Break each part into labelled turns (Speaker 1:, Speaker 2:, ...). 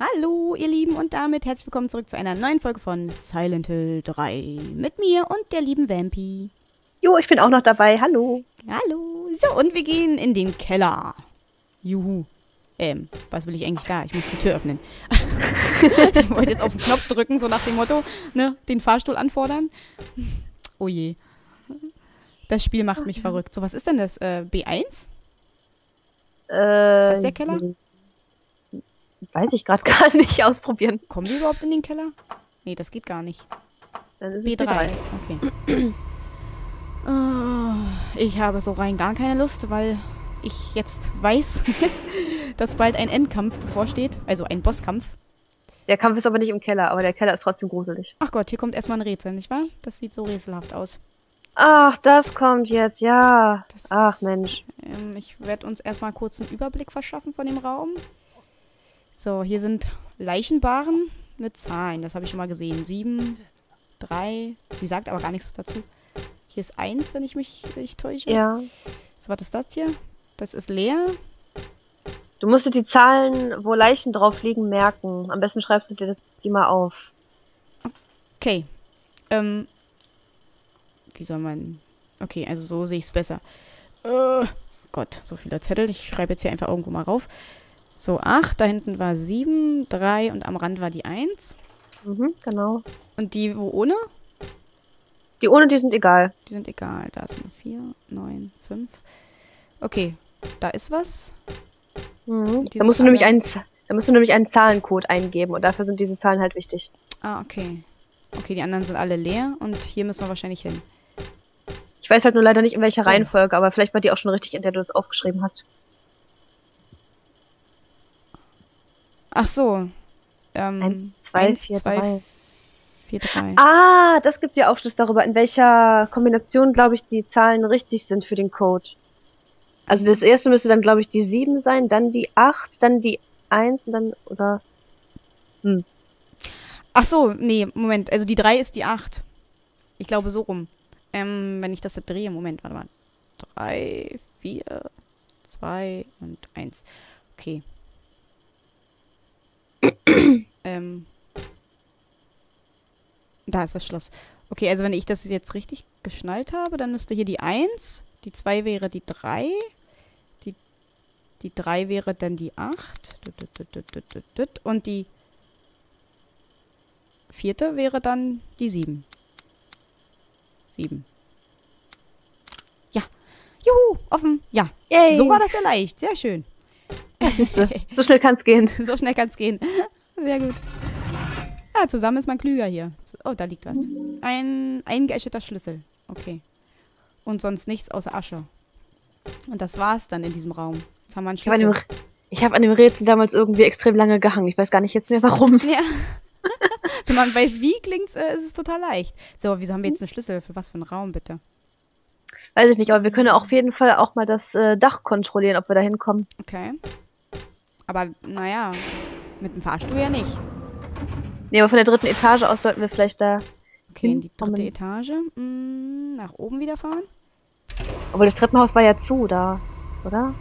Speaker 1: Hallo, ihr Lieben, und damit herzlich willkommen zurück zu einer neuen Folge von Silent Hill 3 mit mir und der lieben Vampy.
Speaker 2: Jo, ich bin auch noch dabei. Hallo.
Speaker 1: Hallo. So, und wir gehen in den Keller. Juhu. Ähm, was will ich eigentlich da? Ich muss die Tür öffnen. ich wollte jetzt auf den Knopf drücken, so nach dem Motto, ne, den Fahrstuhl anfordern. Oh je. Das Spiel macht mich verrückt. So, was ist denn das? Äh, B1?
Speaker 2: Äh,
Speaker 1: Ist das der Keller?
Speaker 2: Weiß ich gerade gar nicht. Ausprobieren.
Speaker 1: Kommen wir überhaupt in den Keller? Nee, das geht gar nicht.
Speaker 2: Dann ist es
Speaker 1: B3.
Speaker 2: B3.
Speaker 1: Okay. Oh, ich habe so rein gar keine Lust, weil ich jetzt weiß, dass bald ein Endkampf bevorsteht. Also ein Bosskampf.
Speaker 2: Der Kampf ist aber nicht im Keller, aber der Keller ist trotzdem gruselig.
Speaker 1: Ach Gott, hier kommt erstmal ein Rätsel, nicht wahr? Das sieht so rätselhaft aus.
Speaker 2: Ach, das kommt jetzt, ja.
Speaker 1: Das-
Speaker 2: Ach, Mensch.
Speaker 1: Ähm, ich werde uns erstmal kurz einen Überblick verschaffen von dem Raum. So, hier sind Leichenbaren mit Zahlen. Das habe ich schon mal gesehen. Sieben, drei. Sie sagt aber gar nichts dazu. Hier ist eins, wenn ich mich nicht täusche.
Speaker 2: Ja.
Speaker 1: So, was ist das hier? Das ist leer.
Speaker 2: Du musst dir die Zahlen, wo Leichen drauf liegen, merken. Am besten schreibst du dir die mal auf.
Speaker 1: Okay. Ähm. Wie soll man. Okay, also so sehe ich es besser. Äh, Gott, so viele Zettel. Ich schreibe jetzt hier einfach irgendwo mal rauf. So, 8, da hinten war 7, 3 und am Rand war die 1.
Speaker 2: Mhm, genau.
Speaker 1: Und die, wo ohne?
Speaker 2: Die ohne, die sind egal.
Speaker 1: Die sind egal. Da ist eine 4, 9, 5. Okay, da ist was.
Speaker 2: Mhm. Da musst du nämlich einen, da musst du nämlich einen Zahlencode eingeben und dafür sind diese Zahlen halt wichtig.
Speaker 1: Ah, okay. Okay, die anderen sind alle leer und hier müssen wir wahrscheinlich hin.
Speaker 2: Ich weiß halt nur leider nicht in welcher. Reihenfolge, aber vielleicht war die auch schon richtig, in der du es aufgeschrieben hast.
Speaker 1: Ach so. Ähm,
Speaker 2: Eins, zwei,
Speaker 1: eins,
Speaker 2: vier,
Speaker 1: zwei,
Speaker 2: drei.
Speaker 1: vier, drei.
Speaker 2: Ah, das gibt dir Aufschluss darüber, in welcher Kombination, glaube ich, die Zahlen richtig sind für den Code. Also das erste müsste dann, glaube ich, die 7 sein, dann die 8, dann die 1 und dann, oder,
Speaker 1: Ach so, nee, Moment. Also die 3 ist die 8. Ich glaube so rum. Ähm, wenn ich das da drehe, Moment, warte mal. 3, 4, 2 und 1. Okay. Ähm. Da ist das Schloss. Okay, also wenn ich das jetzt richtig geschnallt habe, dann müsste hier die 1, die 2 wäre die 3, die, die 3 wäre dann die 8 tut, tut, tut, tut, tut, tut, und die vierte wäre dann die 7. 7. Ja. Juhu, offen. Ja.
Speaker 2: yay,
Speaker 1: So war das ja leicht. Sehr schön.
Speaker 2: so schnell kann's gehen.
Speaker 1: so schnell kann es gehen. Sehr gut. Ja, zusammen ist man klüger hier. Oh, da liegt was. Ein eingeäscheter Schlüssel. Okay. Und sonst nichts außer Asche. Und das war's dann in diesem Raum. Jetzt haben wir einen
Speaker 2: Ich habe an, dem
Speaker 1: Schlüssel.
Speaker 2: Ich hab an dem Rätsel damals irgendwie extrem lange gehangen. Ich weiß gar nicht jetzt mehr warum.
Speaker 1: Ja. Wenn man weiß, wie klingt's, äh, ist es total leicht. So, aber wieso haben wir jetzt einen Schlüssel? Für was für einen Raum, bitte?
Speaker 2: Weiß ich nicht, aber wir können auf jeden Fall auch mal das äh, Dach kontrollieren, ob wir da hinkommen.
Speaker 1: Okay. Aber, naja, mit dem Fahrstuhl ja nicht.
Speaker 2: Nee, aber von der dritten Etage aus sollten wir vielleicht da.
Speaker 1: Okay, in die dritte. Etage. Mm, nach oben wieder fahren?
Speaker 2: Obwohl das Treppenhaus war ja zu da, oder?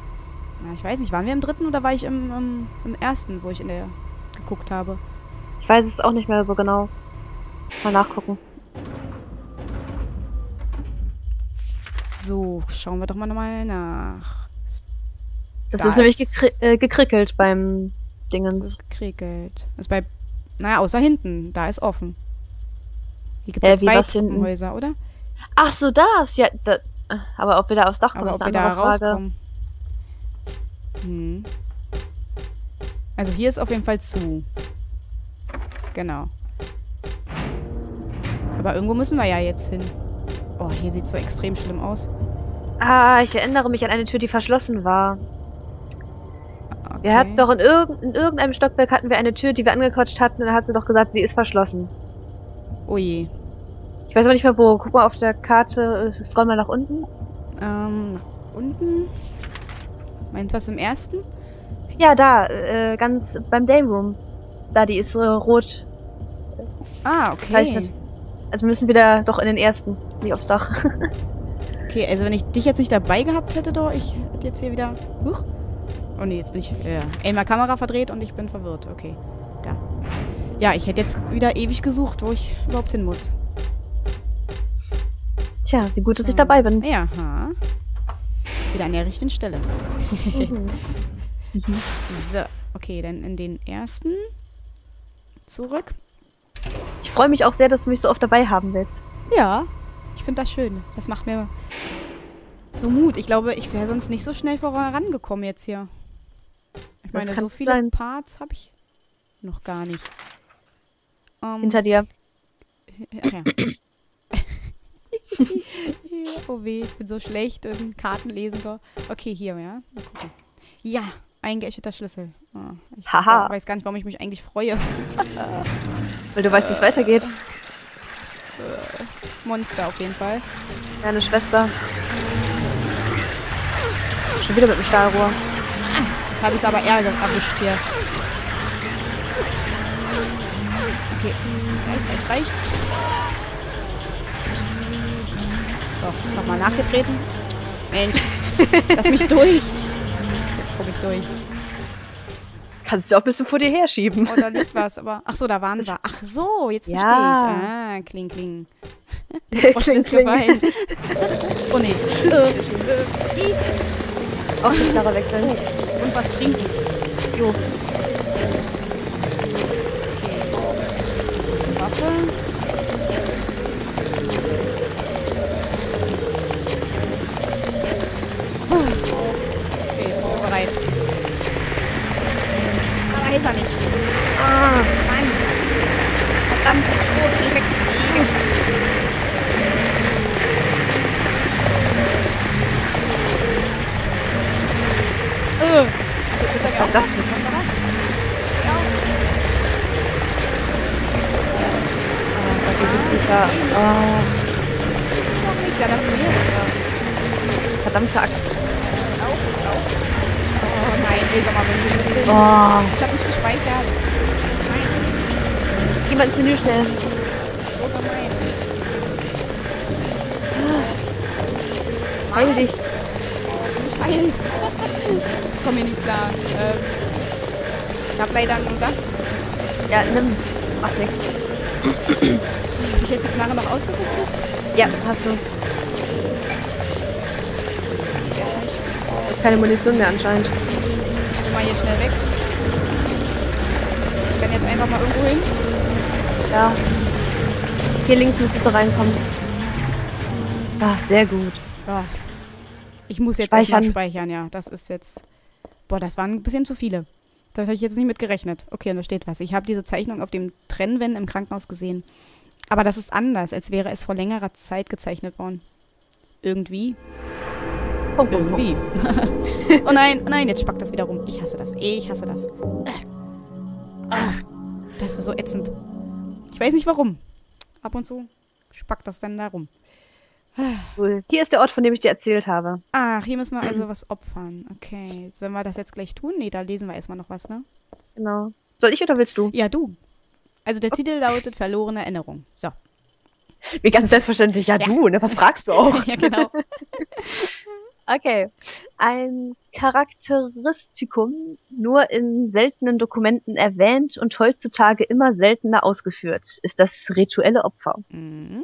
Speaker 1: Na, ich weiß nicht, waren wir im dritten oder war ich im, im, im ersten, wo ich in der geguckt habe?
Speaker 2: Ich weiß es auch nicht mehr so genau. Mal nachgucken.
Speaker 1: So, schauen wir doch mal nochmal nach.
Speaker 2: Das
Speaker 1: Da
Speaker 2: ist nämlich gekri äh, gekrickelt beim Dingens.
Speaker 1: Gekriegelt. Ist bei. Naja, außer hinten. Da ist offen. Hier gibt es
Speaker 2: Hä,
Speaker 1: ja zwei? Treppenhäuser, oder?
Speaker 2: Ach so, das, ja. Da, aber ob wir da aufs Dach kommen,
Speaker 1: Aber
Speaker 2: ist
Speaker 1: ob wir
Speaker 2: eine
Speaker 1: da
Speaker 2: andere Frage.
Speaker 1: rauskommen. Hm. Also hier ist auf jeden Fall zu. Genau. Aber irgendwo müssen wir ja jetzt hin. Oh, hier sieht so extrem schlimm aus.
Speaker 2: Ah, ich erinnere mich an eine Tür, die verschlossen war.
Speaker 1: Okay.
Speaker 2: Wir hatten doch in, irgend, in irgendeinem Stockwerk hatten wir eine Tür, die wir angequatscht hatten, und dann hat sie doch gesagt, sie ist verschlossen.
Speaker 1: Oh je.
Speaker 2: Ich weiß aber nicht mehr wo. Guck mal auf der Karte, äh, scroll mal nach unten.
Speaker 1: Ähm, nach unten. Meinst du was im ersten?
Speaker 2: Ja, da, äh, ganz beim Dayroom. Da, die ist äh, rot
Speaker 1: Ah, okay.
Speaker 2: gezeichnet. Also wir müssen wieder doch in den ersten, nicht aufs Dach.
Speaker 1: Okay, also wenn ich dich jetzt nicht dabei gehabt hätte, doch, ich hätte jetzt hier wieder. Huch. Oh nee, jetzt bin ich. Ja. Einmal Kamera verdreht und ich bin verwirrt. Okay. Da. Ja, ich hätte jetzt wieder ewig gesucht, wo ich überhaupt hin muss.
Speaker 2: Tja, wie gut,
Speaker 1: so.
Speaker 2: dass ich dabei bin.
Speaker 1: Ja, ha. Wieder an der richtigen Stelle.
Speaker 2: Mhm.
Speaker 1: so, okay, dann in den ersten. Zurück.
Speaker 2: Ich freue mich auch sehr, dass du mich so oft dabei haben willst.
Speaker 1: Ja, ich finde das schön. Das macht mir so Mut. Ich glaube, ich wäre sonst nicht so schnell vorangekommen jetzt hier. Ich meine, so viele
Speaker 2: sein.
Speaker 1: Parts habe ich noch gar nicht. Ähm,
Speaker 2: Hinter dir.
Speaker 1: Ach ja. Oh weh, ich bin so schlecht im Kartenlesender. Okay, hier, ja. Mal gucken. Ja, ein geächteter Schlüssel. Ah, ich
Speaker 2: Haha.
Speaker 1: weiß gar nicht, warum ich mich eigentlich freue.
Speaker 2: Weil du weißt, wie es weitergeht.
Speaker 1: Monster auf jeden Fall.
Speaker 2: Deine Schwester. Schon wieder mit dem Stahlrohr.
Speaker 1: Jetzt habe ich es aber Ärger erwischt hier. Okay, reicht, reicht, reicht. So, nochmal nachgetreten. Mensch, lass mich durch. Jetzt komme ich durch.
Speaker 2: Kannst du auch ein bisschen vor dir herschieben.
Speaker 1: Oh, da liegt was, aber... Ach so, da waren wir. Ach so, jetzt verstehe
Speaker 2: Ja.
Speaker 1: ich. Ah, kling, kling. Ist gefallen. Oh nee. Äh, äh.
Speaker 2: Auch die Knarre wechseln.
Speaker 1: Und was trinken.
Speaker 2: Jo.
Speaker 1: Okay. Waffe.
Speaker 2: Oh,
Speaker 1: nichts. Ja, das
Speaker 2: verdammte Axt.
Speaker 1: Lauf. Oh nein, ey, sag mal, wenn ich.
Speaker 2: Oh,
Speaker 1: Ich hab nicht gespeichert. Nein,
Speaker 2: geh mal ins Menü schnell.
Speaker 1: das ist so gemein.
Speaker 2: Heil dich.
Speaker 1: Heilen. Komm mir nicht klar. Ähm, ich hab leider nur das.
Speaker 2: Ja, nimm. Macht nix.
Speaker 1: Ich jetzt die Knarre noch ausgerüstet?
Speaker 2: Ja, hast du.
Speaker 1: Jetzt nicht.
Speaker 2: Du hast keine Munition mehr anscheinend.
Speaker 1: Ich will mal hier schnell weg. Ich kann jetzt einfach mal irgendwo hin.
Speaker 2: Ja. Hier links müsstest du reinkommen. Ah, sehr gut.
Speaker 1: Ja. Ich muss jetzt
Speaker 2: Speichern.
Speaker 1: speichern, ja. Das ist jetzt. Boah, das waren ein bisschen zu viele. Da habe ich jetzt nicht mit gerechnet. Okay, da steht was. Ich habe diese Zeichnung auf dem Trennwände im Krankenhaus gesehen. Aber das ist anders, als wäre es vor längerer Zeit gezeichnet worden. Irgendwie.
Speaker 2: Oh.
Speaker 1: Irgendwie. oh nein, oh nein, jetzt spackt das wieder rum. Ich hasse das. Ich hasse das. Das ist so ätzend. Ich weiß nicht warum. Ab und zu spackt das dann da rum.
Speaker 2: Hier ist der Ort, von dem ich dir erzählt habe.
Speaker 1: Ach, hier müssen wir also was opfern. Okay. Sollen wir das jetzt gleich tun? Nee, da lesen wir erstmal noch was, ne?
Speaker 2: Genau. Soll ich oder willst du?
Speaker 1: Ja, du. Also der Titel lautet Verlorene Erinnerung. So.
Speaker 2: Wie ganz selbstverständlich. Ja,
Speaker 1: Ja.
Speaker 2: du, ne? Was fragst du auch?
Speaker 1: ja, genau.
Speaker 2: Okay. Ein Charakteristikum nur in seltenen Dokumenten erwähnt und heutzutage immer seltener ausgeführt, ist das rituelle Opfer.
Speaker 1: Mhm.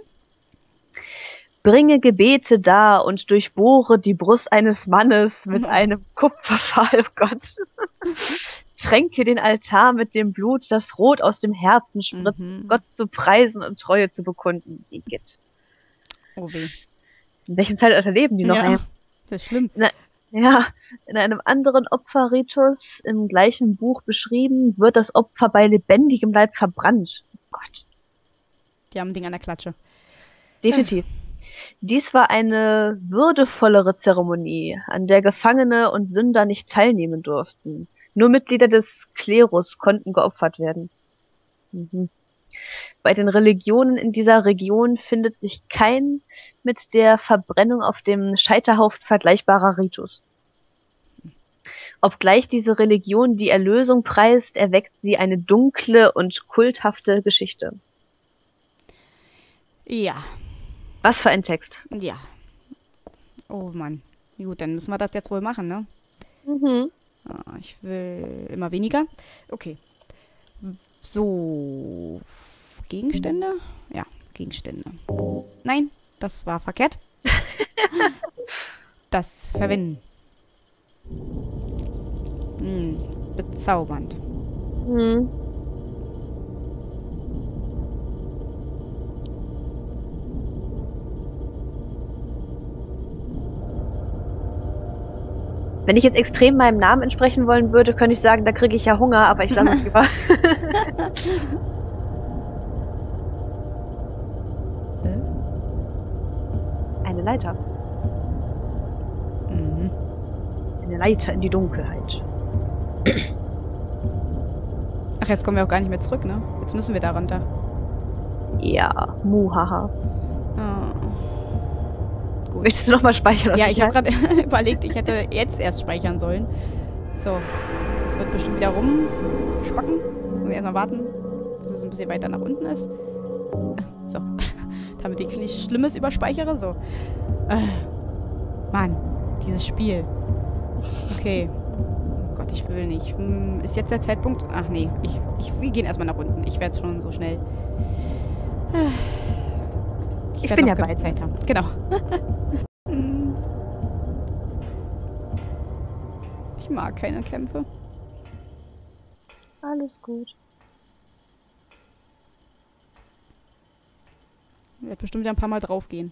Speaker 2: Bringe Gebete dar und durchbohre die Brust eines Mannes mit
Speaker 1: Mhm.
Speaker 2: einem Kupferpfahl, oh Gott. Tränke den Altar mit dem Blut, das rot aus dem Herzen spritzt,
Speaker 1: Mhm.
Speaker 2: um Gott zu preisen und Treue zu bekunden. Igitt.
Speaker 1: Oh weh.
Speaker 2: In welchem Zeitalter leben die noch?
Speaker 1: ja, das ist schlimm.
Speaker 2: Ja, in einem anderen Opferritus im gleichen Buch beschrieben, wird das Opfer bei lebendigem Leib verbrannt. Oh Gott,
Speaker 1: Die haben ein Ding an der Klatsche.
Speaker 2: definitiv. Dies war eine würdevollere Zeremonie, an der Gefangene und Sünder nicht teilnehmen durften. Nur Mitglieder des Klerus konnten geopfert werden. Mhm. Bei den Religionen in dieser Region findet sich kein mit der Verbrennung auf dem Scheiterhaufen vergleichbarer Ritus. Obgleich diese Religion die Erlösung preist, erweckt sie eine dunkle und kulthafte Geschichte.
Speaker 1: Ja,
Speaker 2: Was für ein Text.
Speaker 1: ja. Oh Mann. Gut, dann müssen wir das jetzt wohl machen, ne?
Speaker 2: Mhm.
Speaker 1: Ah, ich will immer weniger. Okay. So. Gegenstände? Ja, Gegenstände. Nein, das war verkehrt. das verwenden. Hm, bezaubernd.
Speaker 2: Hm. Wenn ich jetzt extrem meinem Namen entsprechen wollen würde, könnte ich sagen, da kriege ich ja Hunger, aber ich lasse es lieber. Eine Leiter.
Speaker 1: Mhm.
Speaker 2: Eine Leiter in die Dunkelheit.
Speaker 1: Ach, jetzt kommen wir auch gar nicht mehr zurück, ne? Jetzt müssen wir da runter.
Speaker 2: Ja, muhaha. Möchtest du nochmal speichern?
Speaker 1: Ja, ich habe gerade überlegt, ich hätte jetzt erst speichern sollen. So, das wird bestimmt wieder rumspacken. Wir erstmal warten, bis es ein bisschen weiter nach unten ist. Äh, So, damit ich nichts Schlimmes überspeichere. So. Äh, Mann, dieses Spiel. Okay. Oh Gott, ich will nicht. Hm, Ist jetzt der Zeitpunkt? Ach nee, ich, ich, wir gehen erstmal nach unten. Ich werde schon so schnell. Äh,
Speaker 2: Ich bin ja
Speaker 1: genug
Speaker 2: bei dir.
Speaker 1: Zeit haben. Genau. Ich mag keine Kämpfe.
Speaker 2: Alles gut.
Speaker 1: Ich werde bestimmt wieder ein paar Mal draufgehen.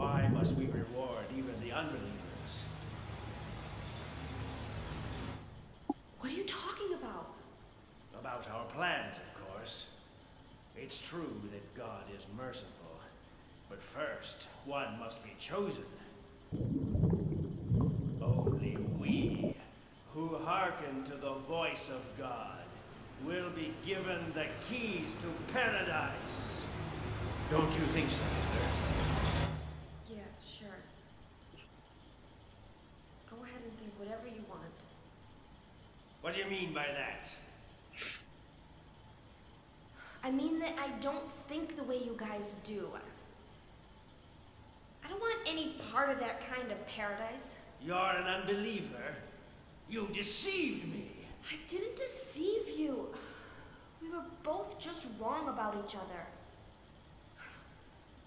Speaker 3: Why must we reward even the unbelievers?
Speaker 4: What are you talking about?
Speaker 3: About our plans, of course. It's true that God is merciful, but first, one must be chosen. Only we, who hearken to the voice of God, will be given the keys to paradise. Don't you think so, Heather?
Speaker 4: Yeah, sure. Go ahead and think whatever you want.
Speaker 3: What do you mean by that?
Speaker 4: I mean that I don't think the way you guys do. I don't want any part of that kind of paradise.
Speaker 3: You're an unbeliever. You deceived me.
Speaker 4: I didn't deceive you. We were both just wrong about each other.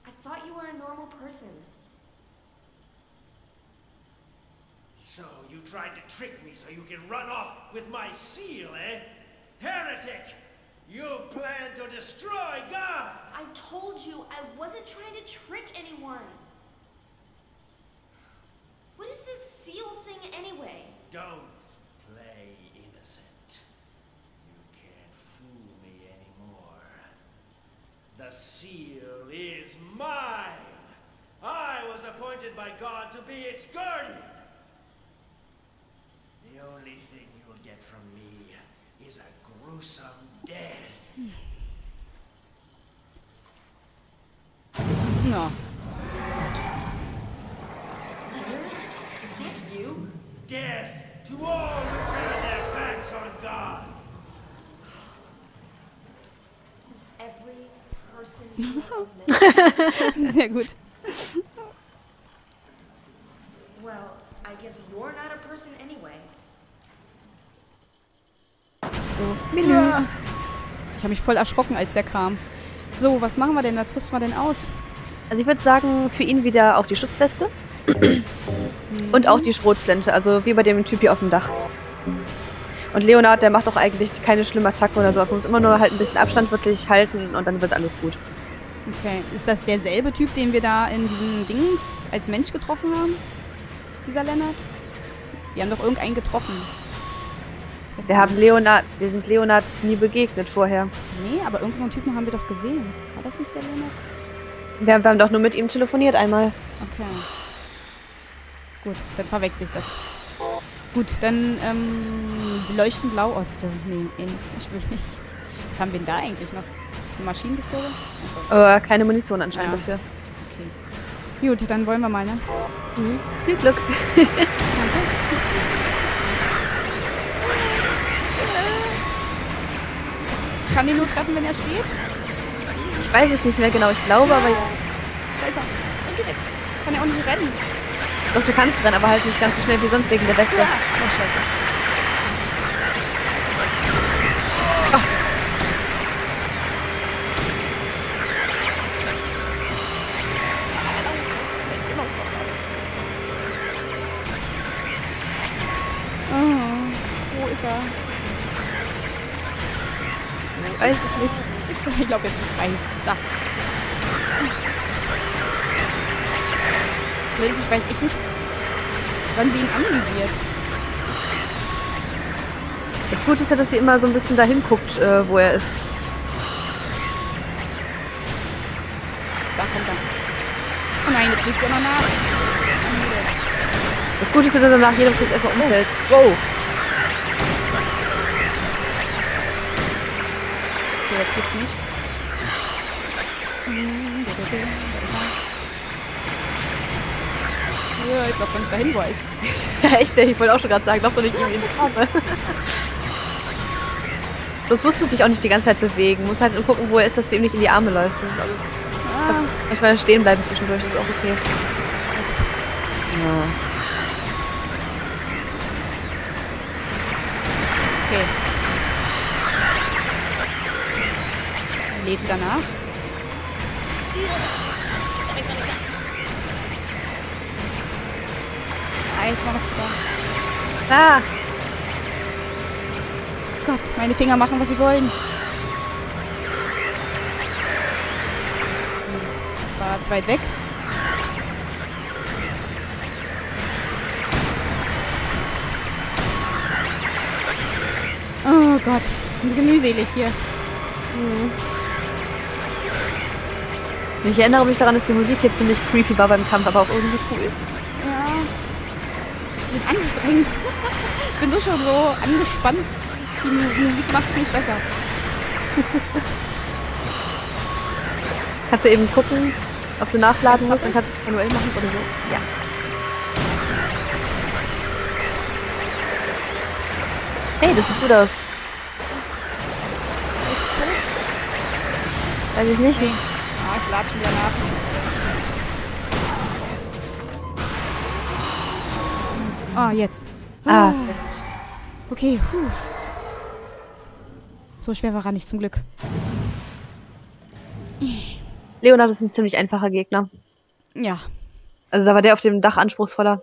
Speaker 4: I thought you were a normal person.
Speaker 3: So you tried to trick me so you can run off with my seal, eh? Heretic! You plan to destroy God!
Speaker 4: I told you I wasn't trying to trick anyone. What is this seal thing anyway?
Speaker 3: Don't play innocent. You can't fool me anymore. The seal is mine! I was appointed by God to be its guardian! The only thing you'll get from me is a gruesome death.
Speaker 1: Ja.
Speaker 4: Leonard? Is that you?
Speaker 3: Death to all who turn their backs on God!
Speaker 4: Is every person here meant-
Speaker 1: Sehr gut.
Speaker 4: Well, I guess you're not a person anyway.
Speaker 2: So, Menü.
Speaker 1: Ja. Ich habe mich voll erschrocken, als der kam. So, was machen wir denn? Was rüsten wir denn aus?
Speaker 2: Also ich würde sagen, für ihn wieder auch die Schutzweste. Und auch die Schrotflinte, also wie bei dem Typ hier auf dem Dach. Und Leonard, der macht auch eigentlich keine schlimme Attacke oder sowas. Man muss immer nur halt ein bisschen Abstand wirklich halten und dann wird alles gut.
Speaker 1: Okay. Ist das derselbe Typ, den wir da in diesem Dings als Mensch getroffen haben? Dieser Lennart? Wir haben doch irgendeinen getroffen.
Speaker 2: Wir haben Leonard, wir sind Leonard nie begegnet vorher.
Speaker 1: Nee, aber irgendeinen so einen Typen haben wir doch gesehen. War das nicht der Lennart?
Speaker 2: Wir, wir haben doch nur mit ihm telefoniert einmal.
Speaker 1: Okay. Gut, dann verwechselt sich das. Gut, dann ähm, leuchten blau. Diese, nee, eh, ich will nicht. Was haben wir denn da eigentlich noch? Eine Maschinenpistole? Achso,
Speaker 2: Aber keine Munition anscheinend
Speaker 1: Ja.
Speaker 2: dafür.
Speaker 1: okay. Gut, dann wollen wir mal, ne?
Speaker 2: Mhm. Viel Glück.
Speaker 1: Ich kann ihn nur treffen, wenn er steht.
Speaker 2: Ich weiß es nicht mehr genau, ich glaube, aber ja.
Speaker 1: Da ist er. Geh weg. Kann er auch nicht rennen.
Speaker 2: Doch, du kannst rennen, aber halt nicht ganz so schnell wie sonst wegen der Weste.
Speaker 1: Ja. Oh, scheiße. Er?
Speaker 2: Ich
Speaker 1: glaube, jetzt im Kreis. Da. Das Blöde ist, ich weiß echt nicht, wann sie ihn anvisiert.
Speaker 2: Das Gute ist ja, dass sie immer so ein bisschen dahin guckt, äh, wo er ist.
Speaker 1: Da kommt er. Oh nein, jetzt liegt sie immer nach.
Speaker 2: Das Gute ist ja, dass er nach jedem Schuss erstmal umfällt. Wow.
Speaker 1: Okay, jetzt geht's nicht. Ja, jetzt läuft er nicht dahin, ist.
Speaker 2: Ja, echt, ich wollte auch schon gerade sagen, lauf doch nicht irgendwie in die Arme. Sonst musst du dich auch nicht die ganze Zeit bewegen. Musst halt nur gucken, wo er ist, dass du ihm nicht in die Arme läufst. Das ist alles.
Speaker 1: Ah,
Speaker 2: Manchmal stehen bleiben zwischendurch, ist auch okay.
Speaker 1: Mist.
Speaker 2: Ja.
Speaker 1: Okay. Er lädt wieder nach. Ah, jetzt war noch da.
Speaker 2: Ah,
Speaker 1: Gott, meine Finger machen, was sie wollen. Jetzt war er zu weit weg. Oh Gott, ist ein bisschen mühselig hier.
Speaker 2: Ich erinnere mich daran, dass die Musik hier ziemlich creepy war beim Kampf, aber auch irgendwie cool.
Speaker 1: Ja. Sind anstrengend. Ich bin so schon so angespannt. Die Mu- Musik macht es nicht besser.
Speaker 2: Kannst du eben gucken, ob du nachladen musst, dann kannst du es manuell machen oder so. Ja. Hey, das sieht gut aus.
Speaker 1: Ist jetzt tot?
Speaker 2: Weiß ich nicht.
Speaker 1: Ah, ich lade schon wieder nach. Ah, jetzt.
Speaker 2: Ah,
Speaker 1: Ah, okay, puh. So schwer war er nicht, zum Glück.
Speaker 2: Leonard ist ein ziemlich einfacher Gegner.
Speaker 1: Ja,
Speaker 2: Also da war der auf dem Dach anspruchsvoller.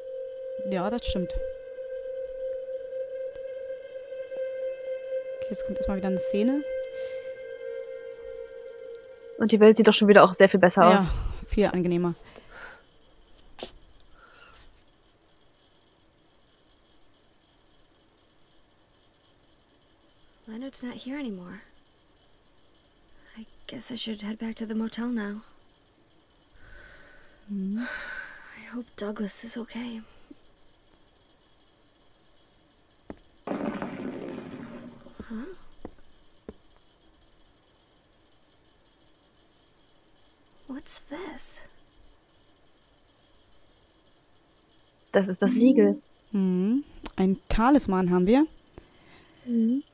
Speaker 1: ja, das stimmt. Okay, jetzt kommt erstmal wieder eine Szene.
Speaker 2: Und die Welt sieht doch schon wieder auch sehr viel besser aus.
Speaker 1: Ja, viel angenehmer.
Speaker 4: Leonard's not here anymore. I guess I should head back to the motel now. I hope Douglas is okay. Huh?
Speaker 2: Das ist das Siegel.
Speaker 1: Mhm. Ein Talisman haben wir.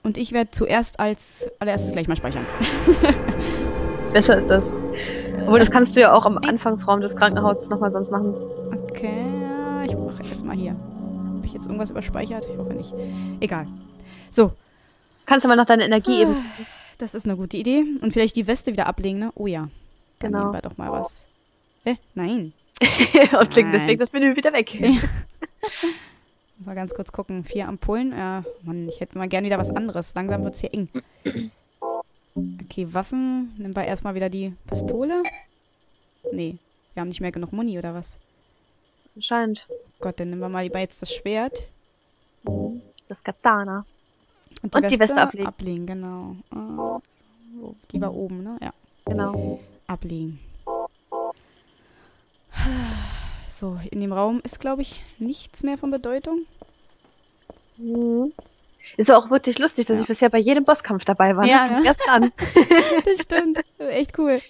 Speaker 1: Und ich werde zuerst als allererstes gleich mal speichern.
Speaker 2: Besser ist das. Obwohl, das kannst du ja auch am Anfangsraum des Krankenhauses nochmal sonst machen.
Speaker 1: Okay, ich mache erstmal hier. Habe ich jetzt irgendwas überspeichert? Ich hoffe nicht. Egal. So,
Speaker 2: Kannst du mal nach deiner Energie eben.
Speaker 1: das ist eine gute Idee. Und vielleicht die Weste wieder ablegen, ne? Oh ja. Dann
Speaker 2: Genau.
Speaker 1: nehmen wir doch mal was. Hä? Nein.
Speaker 2: Und
Speaker 1: Nein.
Speaker 2: deswegen das Menü wieder weg.
Speaker 1: Ja. Muss mal ganz kurz gucken. Vier Ampullen. Ja, Mann, ich hätte mal gern wieder was anderes. Langsam wird es hier eng. Okay, Waffen. Nehmen wir erstmal wieder die Pistole. Nee, wir haben nicht mehr genug Muni oder was?
Speaker 2: Anscheinend.
Speaker 1: Gott, dann nehmen wir mal lieber jetzt das Schwert.
Speaker 2: Das Katana.
Speaker 1: Und
Speaker 2: Und die Weste ablegen.
Speaker 1: Ablegen, genau. Ah, die war oben, ne? Ja,
Speaker 2: Genau.
Speaker 1: ablegen. So, in dem Raum ist, glaube ich, nichts mehr von Bedeutung.
Speaker 2: Mhm. Ist auch wirklich lustig, dass
Speaker 1: Ja.
Speaker 2: ich bisher bei jedem Bosskampf dabei war. ne?
Speaker 1: Ja, ne?
Speaker 2: ersten an.
Speaker 1: Das stimmt. Echt cool.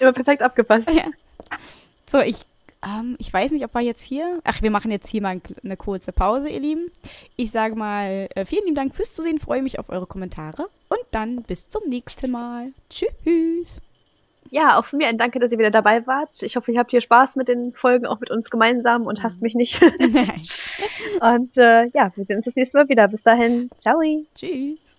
Speaker 2: Immer perfekt abgepasst.
Speaker 1: Ja. So, ich, ähm, ich weiß nicht, ob wir jetzt hier. Ach, wir machen jetzt hier mal ein, eine kurze Pause, ihr Lieben. Ich sage mal, äh, vielen lieben Dank fürs Zusehen, freue mich auf eure Kommentare und dann bis zum nächsten Mal. Tschüss.
Speaker 2: Ja, auch von mir ein Danke, dass ihr wieder dabei wart. Ich hoffe, ihr habt hier Spaß mit den Folgen, auch mit uns gemeinsam und hasst mich nicht. und äh, ja, wir sehen uns das nächste Mal wieder. Bis dahin, ciao.
Speaker 1: Tschüss.